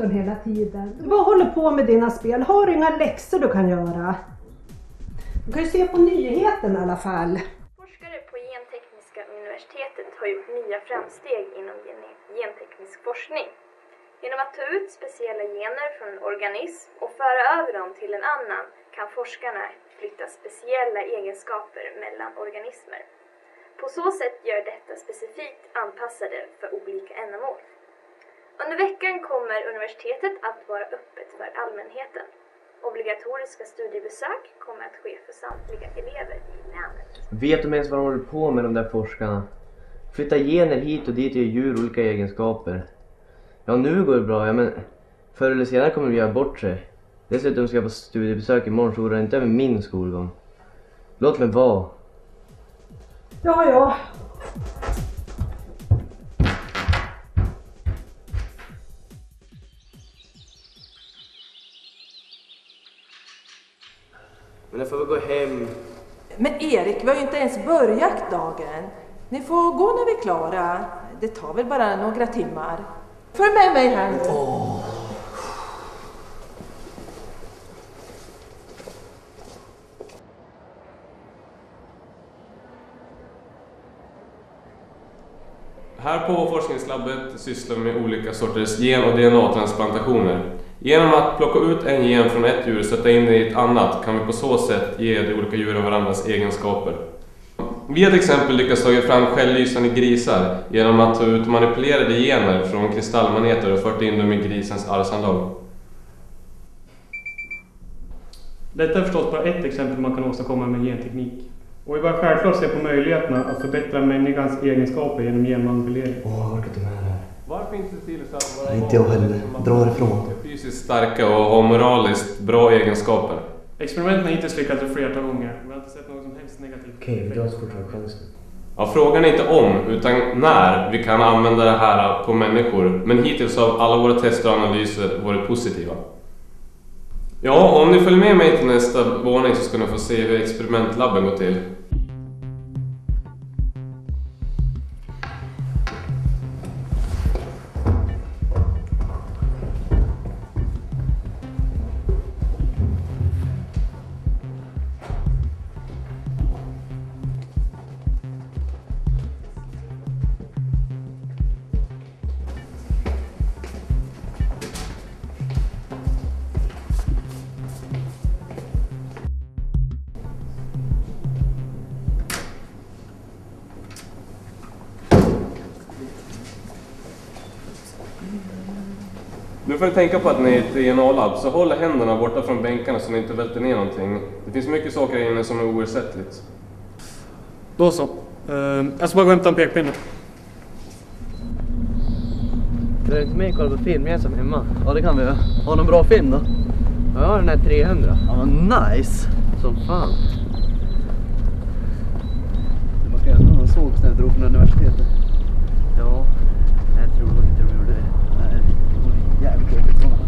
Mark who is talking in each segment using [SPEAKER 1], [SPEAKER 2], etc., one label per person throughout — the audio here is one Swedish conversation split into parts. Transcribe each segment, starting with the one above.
[SPEAKER 1] datorn hela tiden. Du bara håller på med dina spel. Har du inga läxor du kan göra? Du kan ju se på nyheten i alla fall.
[SPEAKER 2] Forskare på Gentekniska universitetet har gjort nya framsteg inom gen- genteknisk forskning. Genom att ta ut speciella gener från en organism och föra över dem till en annan kan forskarna flytta speciella egenskaper mellan organismer. På så sätt gör detta specifikt anpassade för olika ändamål. Under veckan kommer universitetet att vara öppet för allmänheten. Obligatoriska studiebesök kommer att ske för samtliga elever i länet.
[SPEAKER 3] Vet de ens vad de håller på med de där forskarna? Flytta gener hit och dit och ge djur olika egenskaper. Ja, nu går det bra, ja, men förr eller senare kommer de göra bort sig. Dessutom ska jag på studiebesök imorgon så oroa inte över min skolgång. Låt mig vara.
[SPEAKER 1] Ja, ja.
[SPEAKER 3] Men jag får väl gå hem.
[SPEAKER 4] Men Erik, vi har ju inte ens börjat dagen. Ni får gå när vi är klara. Det tar väl bara några timmar. Följ med mig här nu.
[SPEAKER 5] Här på forskningslabbet sysslar vi med olika sorters gen och DNA-transplantationer. Genom att plocka ut en gen från ett djur och sätta in den i ett annat kan vi på så sätt ge de olika djuren varandras egenskaper. Vi har till exempel lyckats ta fram självlysande grisar genom att ta ut manipulerade gener från kristallmaneter och fört in dem i grisens arvsanlag.
[SPEAKER 6] Detta är förstås bara ett exempel man kan åstadkomma med genteknik. Och vi bör självklart se på möjligheterna att förbättra människans egenskaper genom genmanipulering.
[SPEAKER 3] Åh, jag orkar inte med det här.
[SPEAKER 5] Varför inte se till så att våra
[SPEAKER 3] Nej, inte jag heller. Dra ifrån.
[SPEAKER 5] är fysiskt starka och har moraliskt bra egenskaper?
[SPEAKER 6] Experimenten har hittills lyckats ett flertal gånger. Vi har inte sett något som helst negativt.
[SPEAKER 3] Okej, vi drar så fort vi har chans.
[SPEAKER 5] Ja, frågan är inte om, utan när vi kan använda det här på människor. Men hittills har alla våra tester och analyser varit positiva. Ja, om ni följer med mig till nästa våning så ska ni få se hur experimentlabben går till. Nu får ni tänka på att ni är ett DNA-labb, så håll händerna borta från bänkarna så ni inte välter ner någonting. Det finns mycket saker här inne som är oersättligt.
[SPEAKER 6] Då så. Uh, jag ska bara gå och hämta en pekpinne.
[SPEAKER 3] Ska du inte med och kolla på film ensam hemma? Ja, det kan vi göra. Har någon bra film då? Ja, jag har den här 300. Ja, nice! Som fan. Det var kanske någon såg när jag drog från universitetet. come on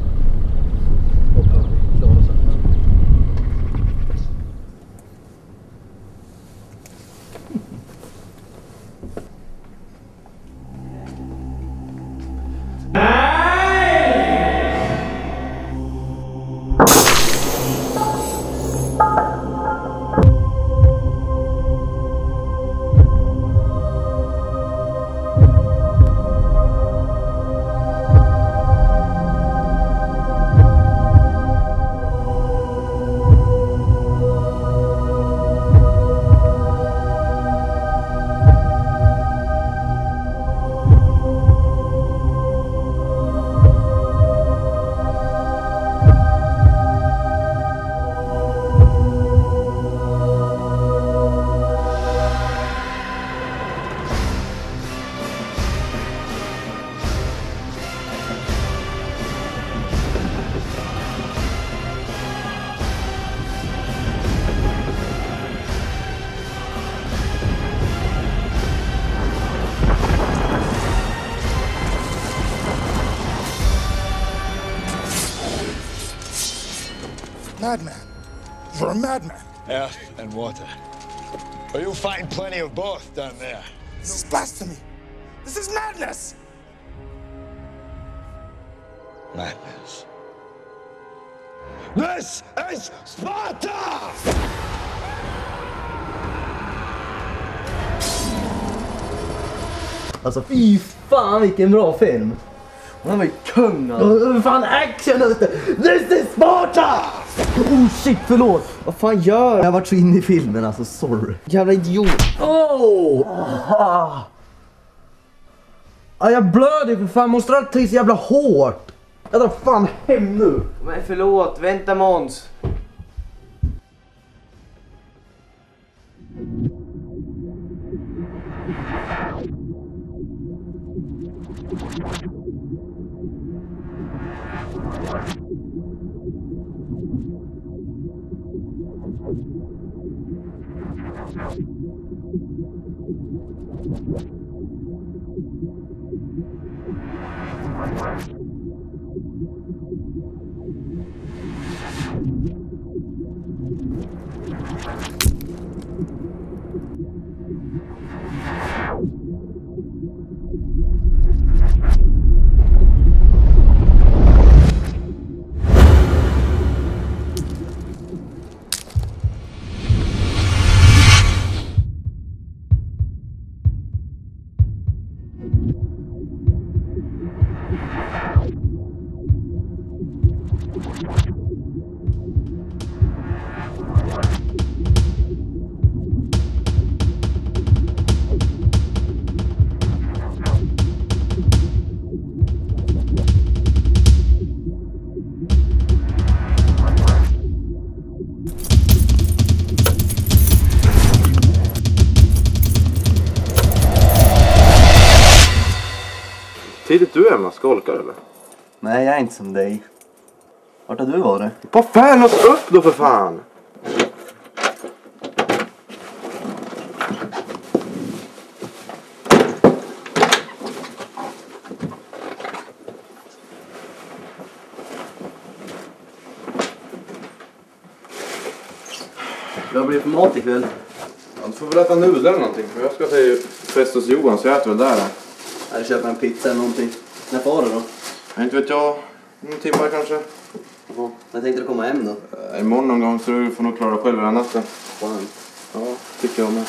[SPEAKER 7] Madman. You're a madman.
[SPEAKER 8] Earth and water. But you'll find plenty of both down there.
[SPEAKER 7] This is blasphemy. This is madness.
[SPEAKER 8] madness. This is Sparta!
[SPEAKER 3] Alltså fy fan vilken bra film! Han var ju kung alltså. Fan action! This is Sparta! Oh shit förlåt! Vad fan gör jag? Jag har varit så inne i filmen alltså, sorry. Jävla idiot. Oh! Ah. Ah, jag blöder för fan, måste du alltid så jävla hårt? Jag drar fan hem nu. Men förlåt, vänta Måns.
[SPEAKER 9] Tidigt du Emma, skolkar eller?
[SPEAKER 3] Nej, jag är inte som dig. Vart har du varit?
[SPEAKER 9] Vad fan, lås upp då för fan!
[SPEAKER 3] Vad blir det för mat ikväll?
[SPEAKER 9] Du får väl äta nudlar eller någonting för jag ska till fest hos Johan så jag äter väl där då.
[SPEAKER 3] Jag köper en pizza eller någonting. När far du då?
[SPEAKER 9] Ja, Inte vet jag, någon timmar kanske.
[SPEAKER 3] Jaha, när tänkte du komma hem då?
[SPEAKER 9] Äh, Imorgon någon gång så du får nog klara själv hela natten.
[SPEAKER 3] Skönt.
[SPEAKER 9] Ja, tycker jag med.